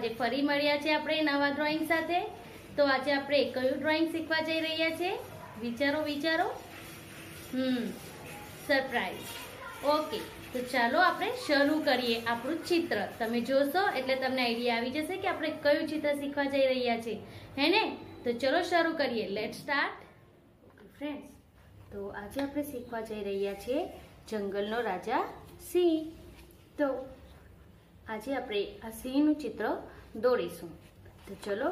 આજે ફરી મળ્યા છે આપણે નવા ડ્રોઈંગ સાથે. તો આજે આપણે કયું ડ્રોઈંગ શીખવા જઈ રહ્યા છે? વિચારો વિચારો. હમ સરપ્રાઈઝ ઓકે તો ચાલો આપણે શરૂ કરીએ આપણું ચિત્ર. તમે જોશો, એટલે તમને આઈડિયા આવી જશે કે આપણે કયું ચિત્ર શીખવા જઈ રહ્યા છે. હે ને? તો ચલો શરૂ કરીએ. લેટ સ્ટાર્ટ ફ્રેન્ડ્સ તો આજે આપણે શીખવા જઈ રહ્યા છીએ જંગલનો રાજા સિંહ. તો આજે આપણે આ સિંહનું ચિત્ર દોરીશું. તો ચલો,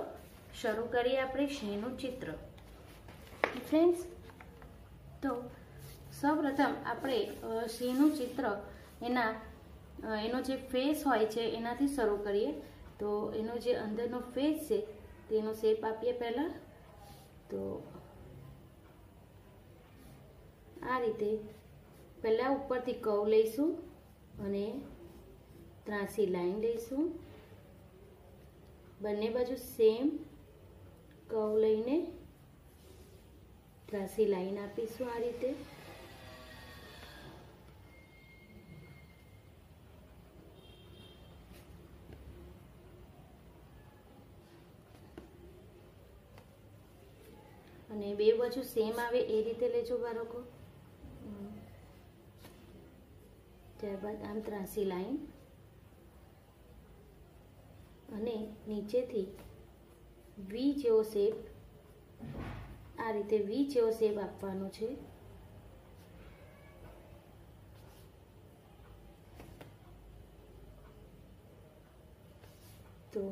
શરૂ કરીએ આપણે સિંહનું ચિત્ર. ફ્રેન્ડ્સ તો સૌપ્રથમ આપણે સિંહનું ચિત્ર, એના એનો જે ફેસ હોય છે, એનાથી શરૂ કરીએ. તો એનો જે અંદરનો ફેસ છે, તેનો શેપ આપીએ પહેલાં. તો આ રીતે પહેલાં ઉપરથી કવ લઈશું અને ત્રાસી લાઈન લઈશું. બંને બાજુ સેમ કવ લઈને ત્રાસી લાઈન આપીશું આ રીતે. અને બે બાજુ સેમ આવે એ રીતે લેજો બાળકો. ત્યારબાદ આમ ત્રાસી લાઈન અને નીચેથી વી જેવો શેપ આ રીતે વી જેવો શેપ આપવાનો છે. તો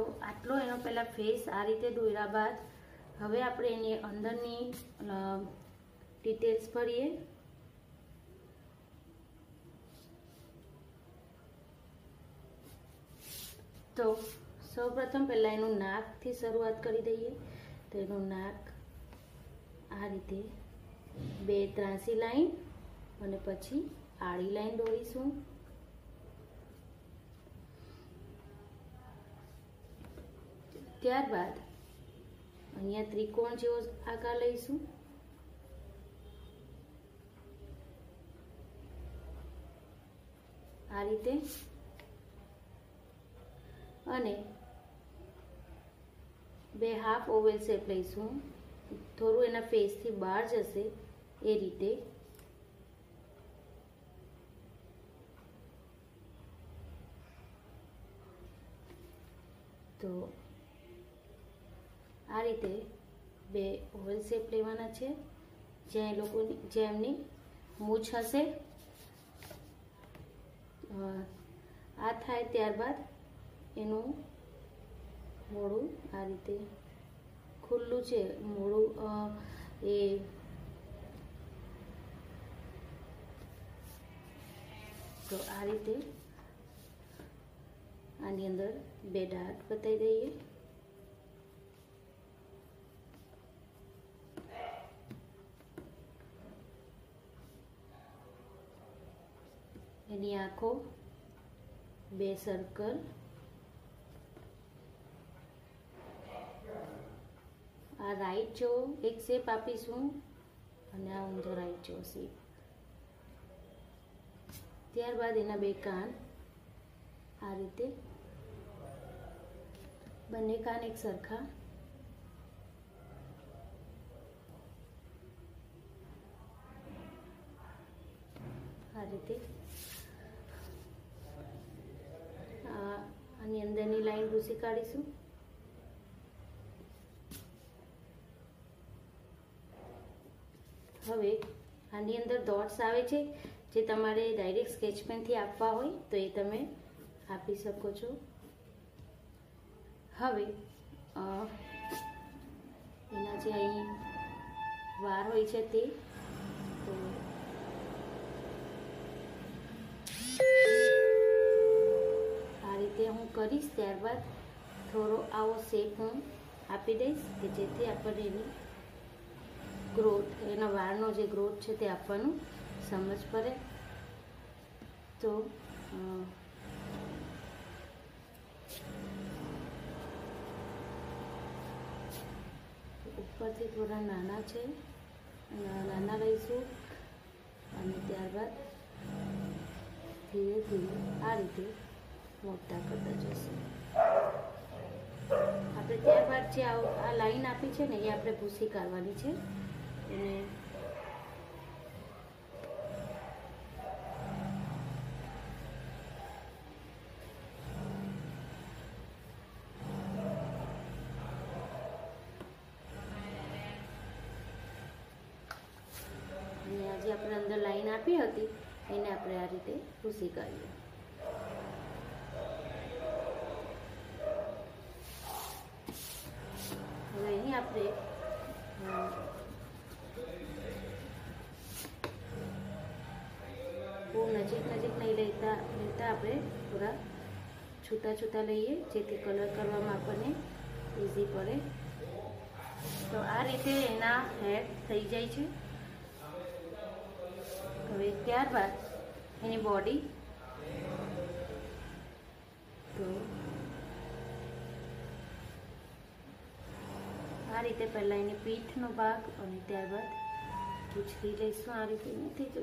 તો આટલો એનો પહેલાં ફેસ આ રીતે દોર્યા બાદ હવે આપણે એની અંદરની ડિટેલ્સ ભરીએ. તો સૌપ્રથમ પહેલાં એનું નાકથી શરૂઆત કરી દઈએ. તો એનું નાક આ રીતે બે ત્રાસી લાઈન અને પછી આડી લાઈન દોરીશું. ત્યારબાદ અહીંયા ત્રિકોણ જેવો આકાર લઈશું. આ રીતે. અને બે હાફ ઓવેલ શેપ લઈશું. થોડું એના ફેસથી બહાર જશે એ રીતે. તો આ રીતે બે ઓવલ શેપ લેવાના છે, જ્યાં એ લોકોની જે એમની મૂછ હશે. આ થાય ત્યારબાદ એનું મોડું આ રીતે ખુલ્લું છે. મોડું એ તો આ રીતે આની અંદર બે ડાર્ટ બતાવી દઈએ. એની આંખો, બે સર્કલ આ રાઈટ જો એક શેપ આપીશું અને આ ઊંધો રાઈટ જો શેપ ત્યારબાદ એના બે કાન આ રીતે. બંને કાન એક સરખા. આ રીતે આ આની અંદરની લાઈન ભૂસી કાઢીશું. હવે આની અંદર ડોટ્સ આવે છે, જે તમારે ડાયરેક્ટ સ્કેચ પેનથી આપવા હોય, તો એ તમે આપી શકો છો. હવે એના જે અહીં વાર હોય છે તો આ રીતે હું કરીશ ત્યારબાદ થોડો આવો શેપ હું આપી દઈશ કે જેથી આપણને એની ગ્રોથ એના વાળનો જે ગ્રોથ છે તે આપવાનું સમજ પડે. તો ઉપરથી થોડા નાના છે. નાના લઈશું અને ત્યારબાદ ધીરે ધીરે આ રીતે મોટા કરતા જશું. આપણે ત્યારબાદ જે આ લાઈન આપી છે ને, એ આપણે ભૂસી કાઢવાની છે. અને આ જે આપણે અંદર લાઈન આપી હતી એને આપણે આ રીતે ભૂસી કાઢીએ અ, બહુ નજીક નજીક નહીં લેતા લેતા આપણે થોડા છૂટા છૂટા લઈએ જેથી કલર કરવામાં આપણને ઇઝી પડે. તો આ રીતે એના હેડ થઈ જાય છે. હવે ત્યારબાદ એની બોડી તો આ રીતે પહેલાં એની પીઠનો ભાગ અને ત્યારબાદ ઉછળી લઈશું આ રીતે નથી જો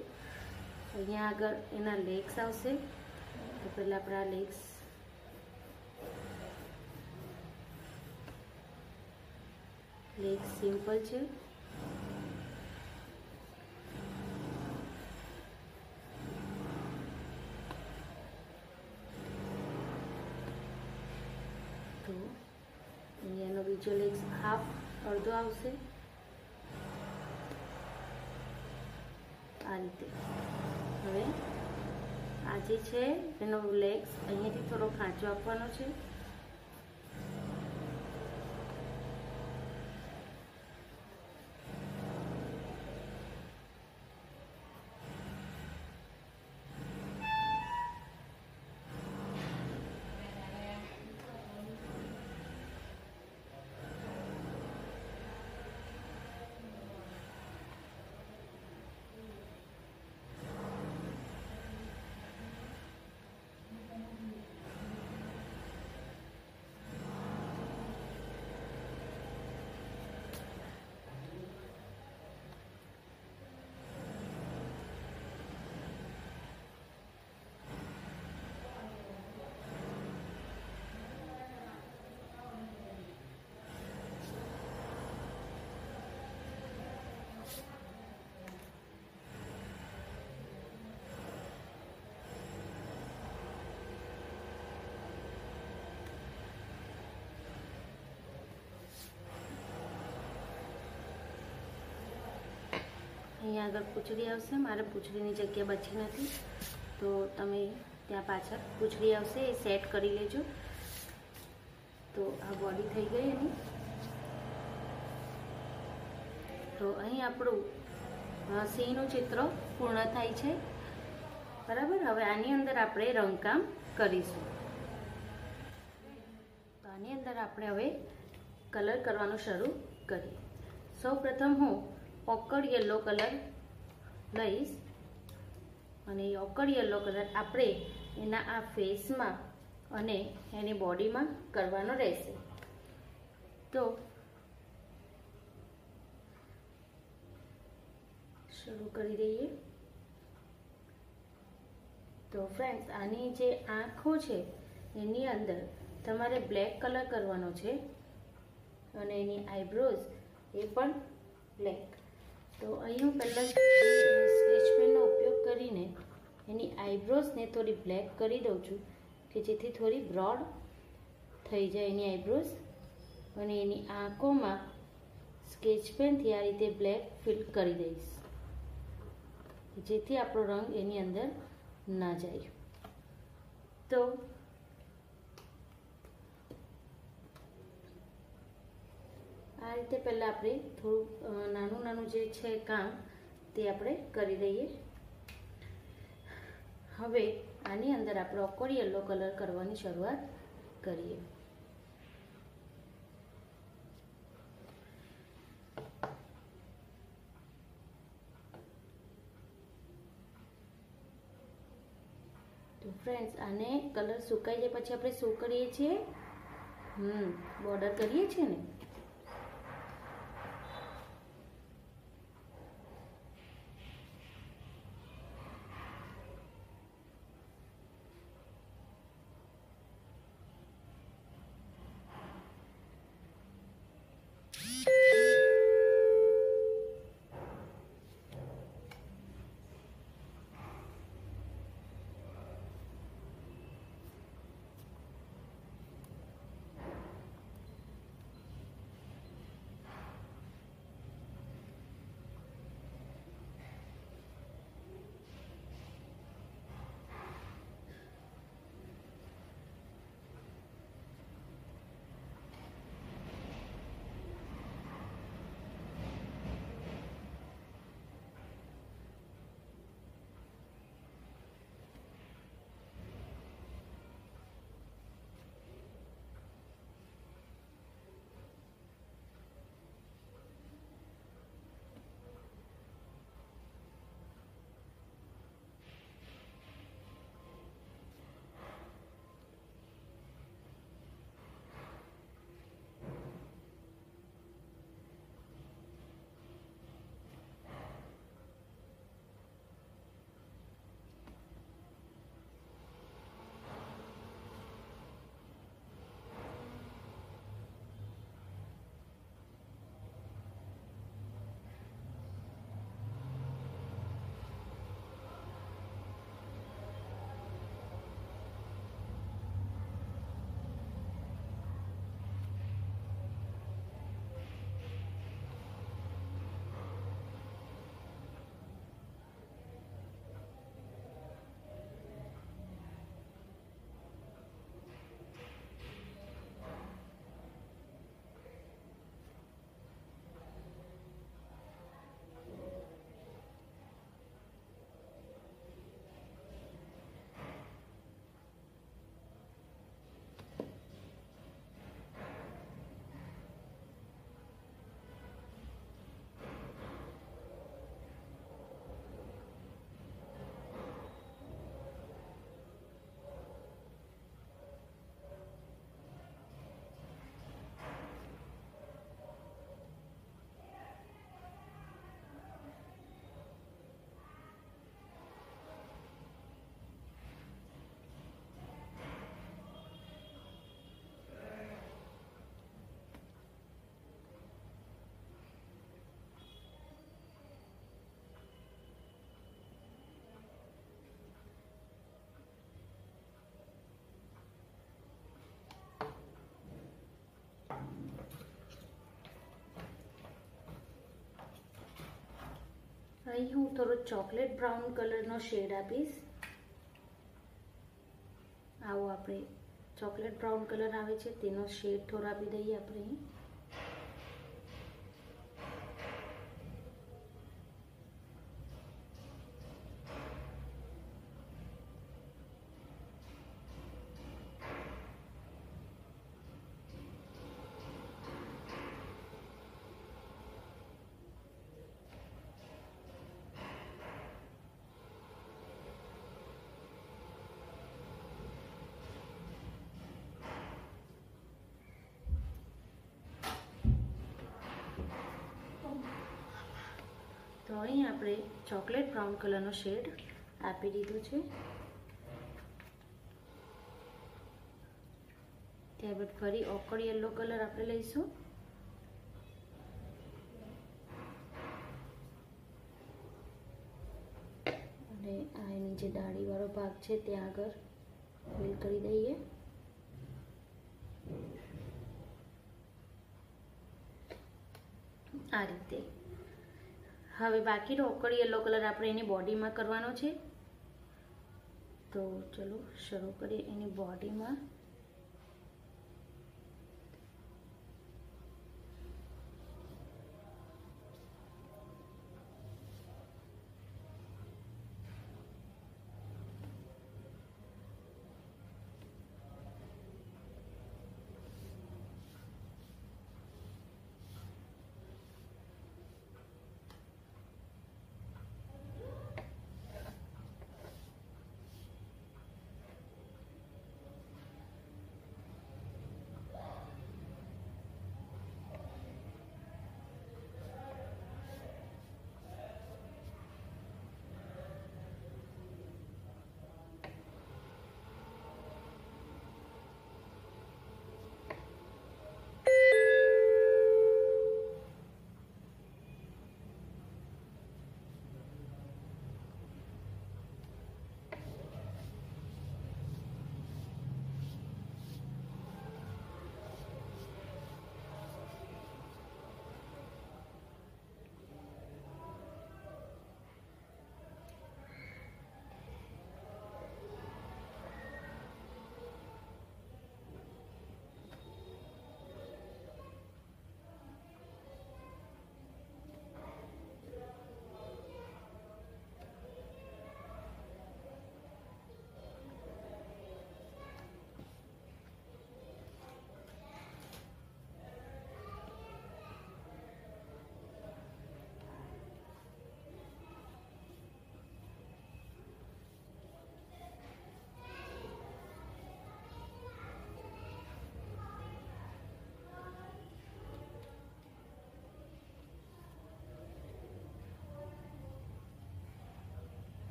અહીંયા આગળ એના લેગ્સ આવશે, તો પહેલાં આપણે આ લેગ્સ લેગ્સ સિમ્પલ છે તો અહીંયાનો બીજો લેગ્સ હાફ અડધો આવશે. આ રીતે. હવે આ જે છે, એનો લેગ્સ અહીંયાથી થોડો ખાંચો આપવાનો છે. અહીંયા આગળ પૂછડી આવશે, મારે પૂંછડીની જગ્યા બચી નથી. તો તમે ત્યાં પાછળ પૂછડી આવશે, એ સેટ કરી લેજો. તો આ બોડી થઈ ગઈ એની. તો અહીં આપણું સિંહનું ચિત્ર પૂર્ણ થાય છે. બરાબર? હવે આની અંદર આપણે રંગકામ કરીશું. તો આની અંદર આપણે હવે કલર કરવાનું શરૂ કરીએ. સૌ પ્રથમ હું ઓકડ યલો કલર લઈશ. અને એ ઓકડ યલો કલર આપણે એના આ ફેસમાં અને એની બોડીમાં કરવાનો રહેશે. તો શરૂ કરી દઈએ. તો ફ્રેન્ડ્સ આની જે આંખો છે, એની અંદર તમારે બ્લેક કલર કરવાનો છે. અને એની આઈબ્રોઝ એ પણ બ્લેક તો અહીં હું પહેલાં સ્કેચ પેનનો ઉપયોગ કરીને એની આઈબ્રોઝને થોડી બ્લેક કરી દઉં છું કે જેથી થોડી બ્રોડ થઈ જાય એની આઈબ્રોઝ. અને એની આંખોમાં સ્કેચ પેનથી આ રીતે બ્લેક ફિલ કરી દઈશ. જેથી આપણો રંગ એની અંદર ના જાય. તો આ રીતે પહેલાં આપણે થોડું નાનું નાનું જે છે કામ તે આપણે કરી દઈએ. હવે આની અંદર આપણે ઓકોર યલો કલર કરવાની શરૂઆત કરીએ. તો ફ્રેન્ડ્સ આને કલર સુકાઈ જાય પછી આપણે શું કરીએ છીએ? હમ બોર્ડર કરીએ છીએ ને? અહીં હું થોડો ચોકલેટ બ્રાઉન કલરનો શેડ આપીશ આવો આપણે ચોકલેટ બ્રાઉન કલર આવે છે તેનો શેડ થોડો આપી દઈએ આપણે અહીં અહીં આપણે ચોકલેટ બ્રાઉન કલરનો શેડ આપી દીધો છે. ત્યારબાદ ફરી ઓકળ યલો કલર આપણે લઈશું. અને આ એની જે દાઢીવાળો ભાગ છે, ત્યાં આગળ ફિલ કરી દઈએ. આ રીતે. હવે બાકીનો રોકડ યલો કલર આપણે એની બોડીમાં કરવાનો છે. તો ચલો, શરૂ કરીએ એની બોડીમાં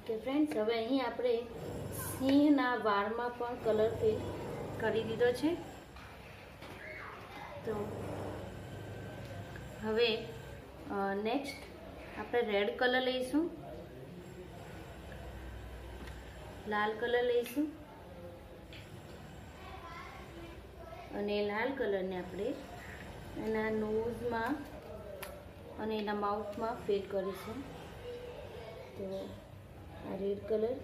ઓકે ફ્રેન્ડ્સ હવે અહીં આપણે સિંહના વાળમાં પણ કલર ફિલ કરી દીધો છે. તો હવે નેક્સ્ટ આપણે રેડ કલર લઈશું. લાલ કલર લઈશું. અને લાલ કલરને આપણે એના નોઝમાં અને એના માઉથમાં ફિલ કરીશું. તો આ રેડ કલર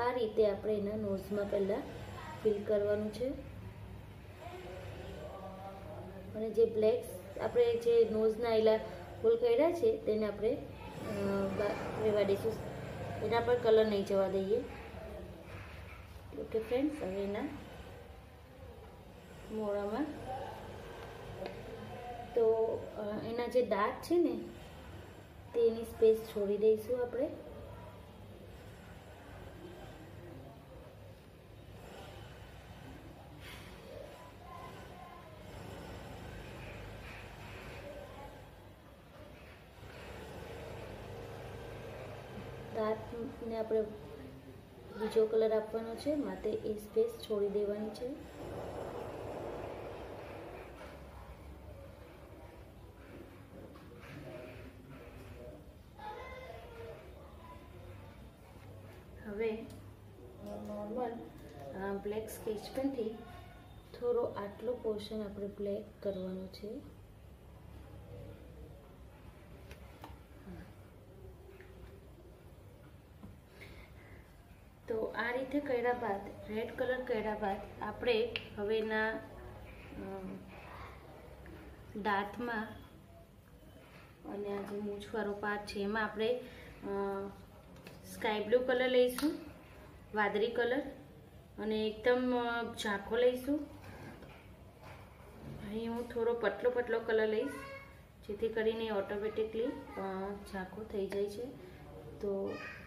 આ રીતે આપણે એના નોઝમાં પહેલાં ફિલ કરવાનું છે. અને જે બ્લેક આપણે જે નોઝના એલા ફૂલ કર્યા છે, તેને આપણે રહેવા દઈશું એના પર કલર નહીં જવા દઈએ. ઓકે ફ્રેન્ડ્સ હવે એના મોડામાં તો એના જે દાંત છે ને તેની સ્પેસ છોડી દઈશું આપણે. દાંતને આપણે બીજો કલર આપવાનો છે, માટે એ સ્પેસ છોડી દેવાની છે હવે નોર્મલ બ્લેક થોડો આટલો પોર્શન આપણે બ્લેક કરવાનો છે. તો આ રીતે કર્યા બાદ રેડ કલર કર્યા બાદ આપણે હવેના દાંતમાં અને આ જે મૂછવાળો પાર્ટ છે એમાં આપણે સ્કાય બ્લુ કલર લઈશું, વાદળી કલર અને એકદમ ઝાંખો લઈશું. અહીં હું થોડો પતલો પતલો કલર લઈશ, જેથી કરીને ઓટોમેટિકલી ઝાંખો થઈ જાય છે. તો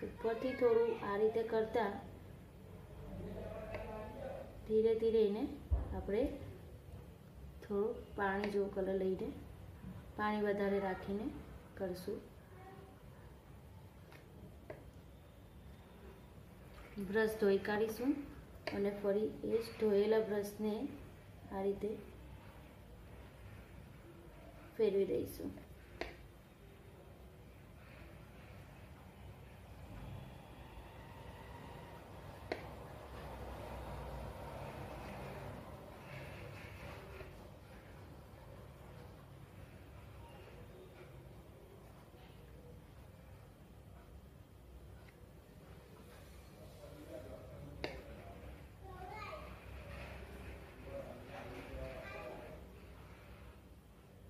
ઉપરથી થોડું આ રીતે કરતા, ધીરે ધીરે એને આપણે થોડું પાણી જેવું કલર લઈને, પાણી વધારે રાખીને કરશું. બ્રશ ધોઈ કાઢીશું. અને ફરી એ જ ધોયેલા બ્રશને આ રીતે ફેરવી દઈશું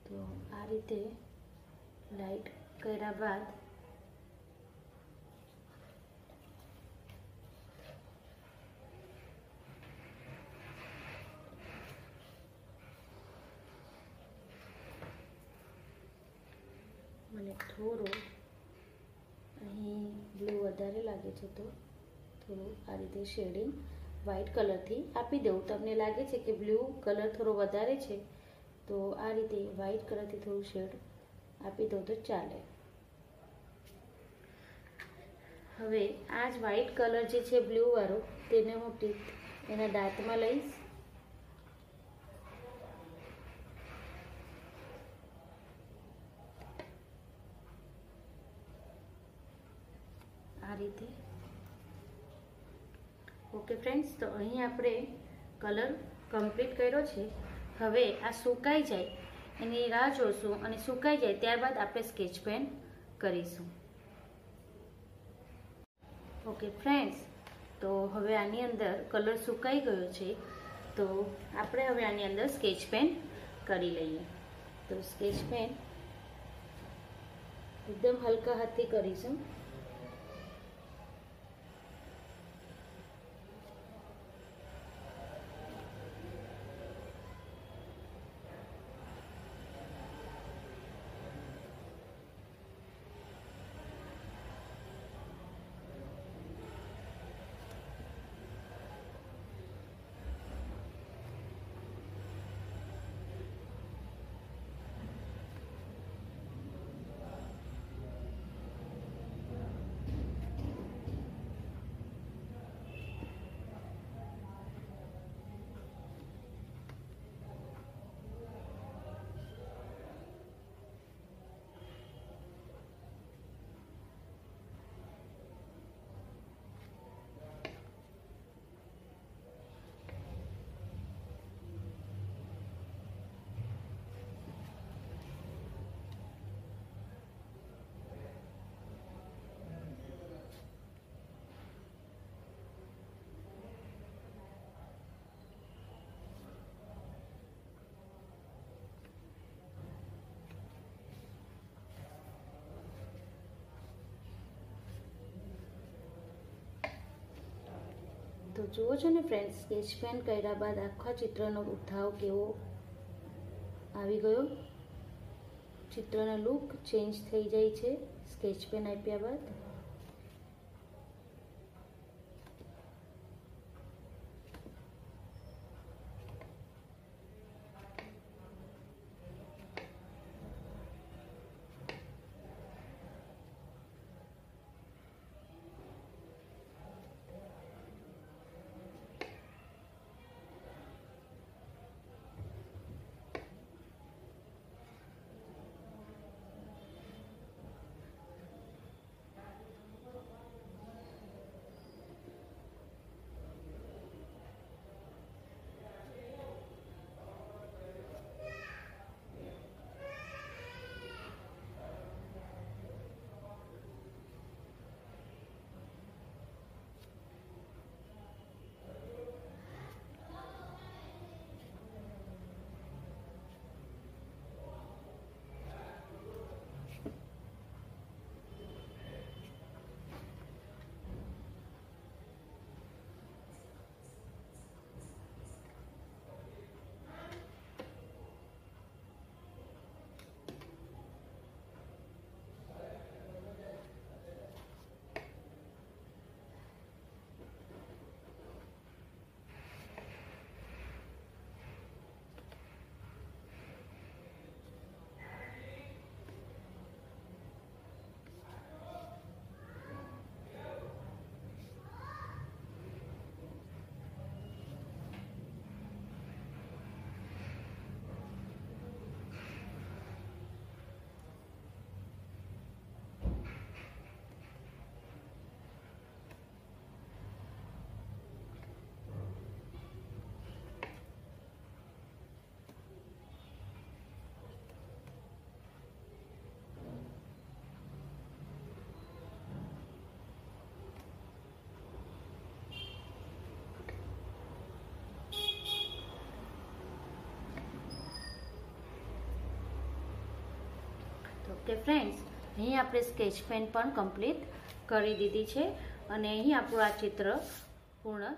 તો આ રીતે લાઈટ કર્યા બાદ મને થોડો અહીં બ્લુ વધારે લાગે છે તો થોડું આ રીતે શેડિંગ વ્હાઇટ કલરથી આપી દઉં. તમને લાગે છે કે બ્લુ કલર થોડો વધારે છે? તો આ રીતે વ્હાઈટ કલરથી થોડું શેડ આપી દઉં તો ચાલે. હવે આ જ વ્હાઈટ કલર જે છે બ્લુવાળો તેને હું ટીપ એના દાંતમાં લઈશ. આ રીતે. ઓકે ફ્રેન્ડ્સ તો અહીં આપણે કલર કમ્પ્લીટ કર્યો છે. હવે આ સુકાઈ જાય, એની રાહ જોશું અને સુકાઈ જાય ત્યારબાદ આપણે સ્કેચ પેન કરીશું. ઓકે ફ્રેન્ડ્સ તો હવે આની અંદર કલર સુકાઈ ગયો છે, તો આપણે હવે આની અંદર સ્કેચ પેન કરી લઈએ. તો સ્કેચ પેન એકદમ હલકા હાથથી કરીશું. તો જુઓ છો ને ફ્રેન્ડ સ્કેચ પેન કર્યા બાદ આખા ચિત્રનો ઉઠાવ કેવો આવી ગયો? ચિત્રનો લુક ચેન્જ થઈ જાય છે સ્કેચ પેન આપ્યા બાદ. તો કે ફ્રેન્ડ્સ, અહીં આપણે સ્કેચ પેન પણ કમ્પ્લીટ કરી દીધી છે અને અહીં આપણું આ ચિત્ર પૂર્ણ